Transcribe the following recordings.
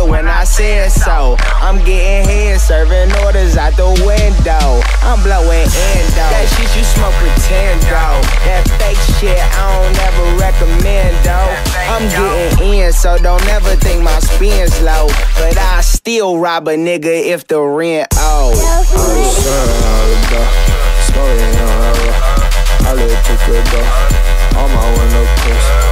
when I said so. I'm getting hands serving orders out the window. I'm blowing endo. That shit you smoke pretend though. That fake shit I don't ever recommend though. I'm getting in, so don't ever think my spin's low. But I still rob a nigga if the rent owed. Oh, I'm I live to good though. All my windows closed.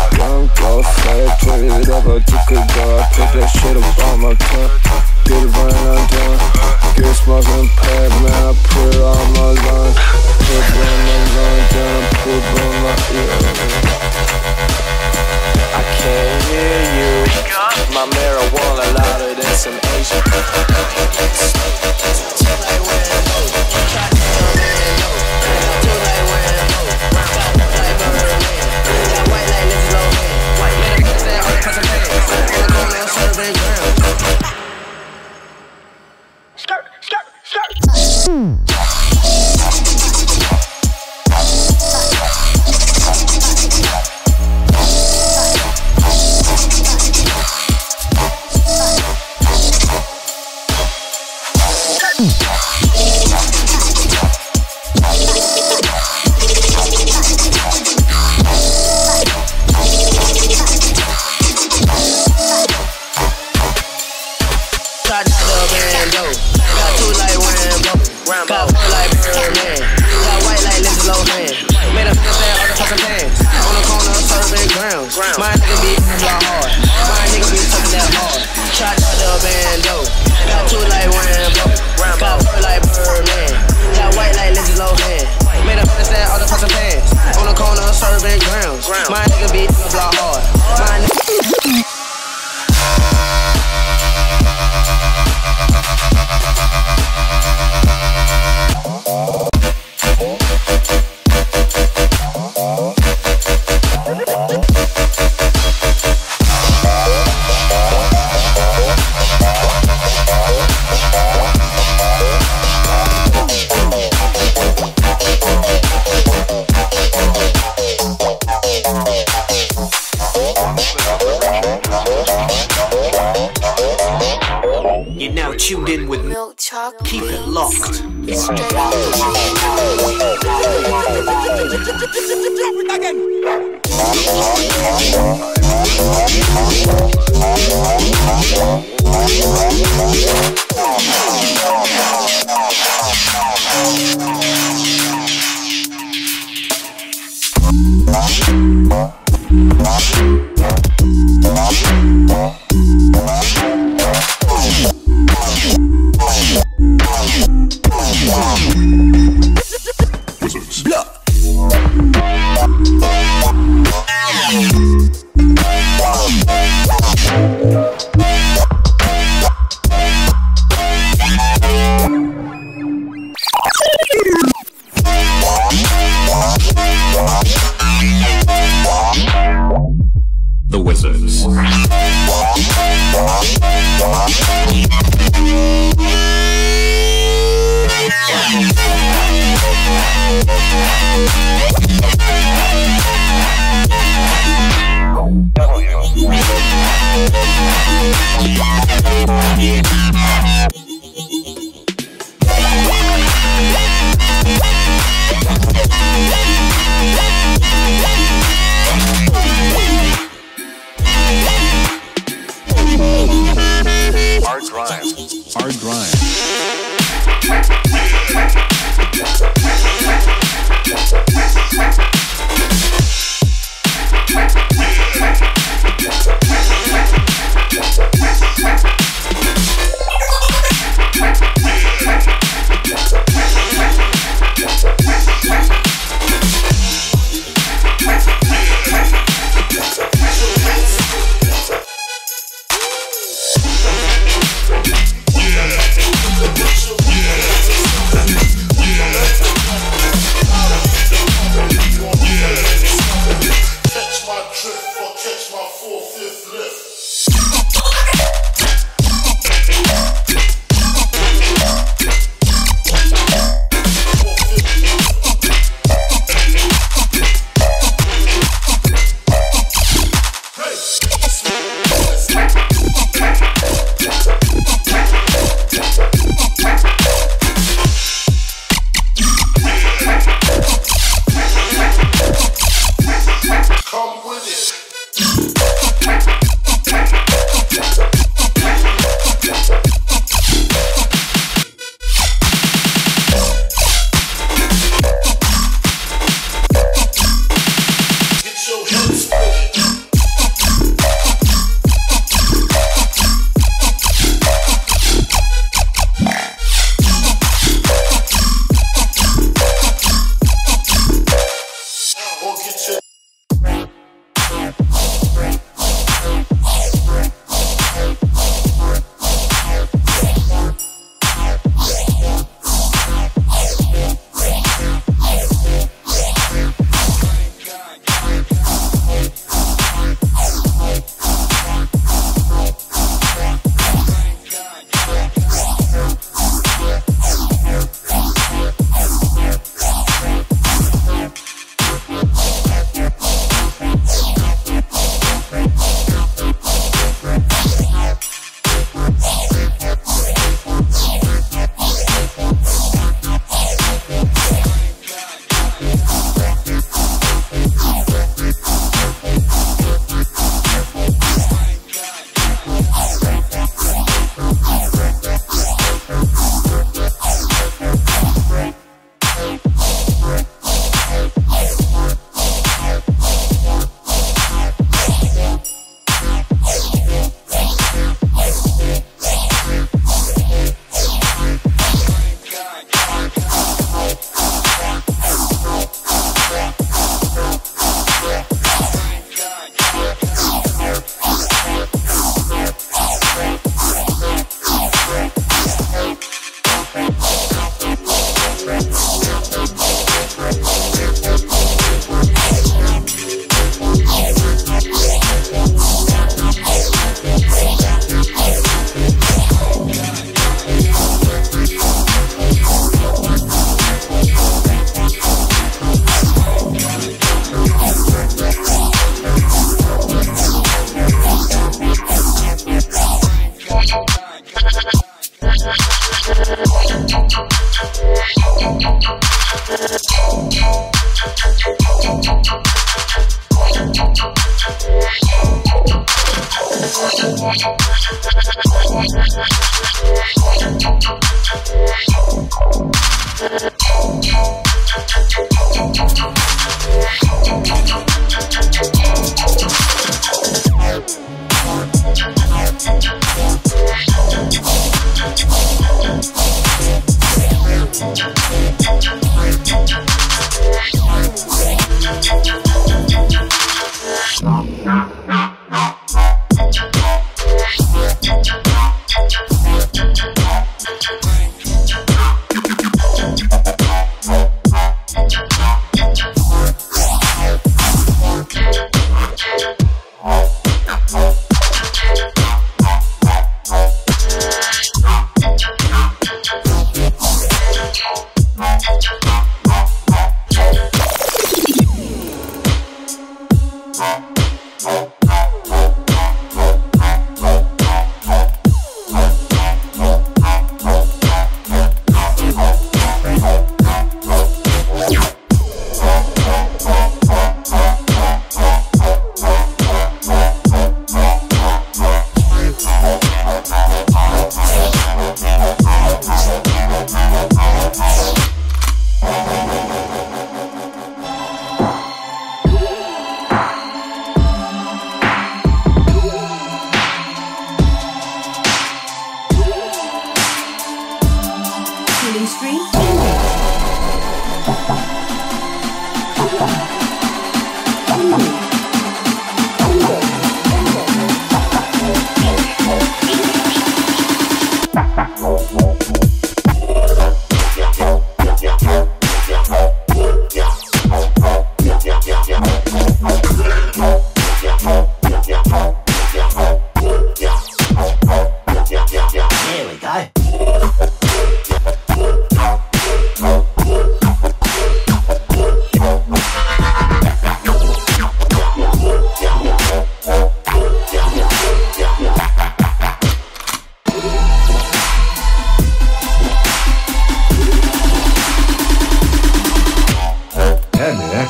Don't go fake, play it up, I took a go I put that shit up on my tongue Get it right on down Get smoking pack, man, I put it on my lungs Put it on my lungs, down, put it on my ears. I can't hear you My marijuana louder than some Asian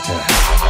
character.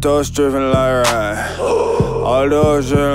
Doors driven like right. All doors driven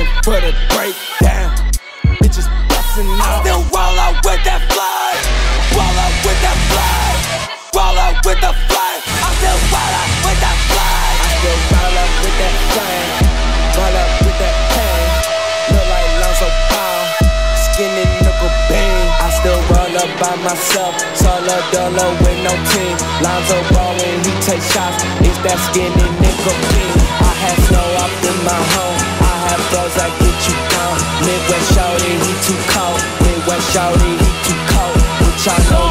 in for the breakdown. Bitches busting out. I Still roll out with that fly. Roll out with that fly. Roll out with the fly. I still roll out with that fly. I still roll out with that fly. Roll out with that pain. Look like Lonzo Ball. Skin and nickel bang. I still roll up by myself. Solo dolo with no team. Lonzo Ball when he takes shots. It's that skinny nickel bang. I have snow up in my home thugs, I get you gone. Midwest shouting, he too cold. Midwest shouting, he too cold. Which I know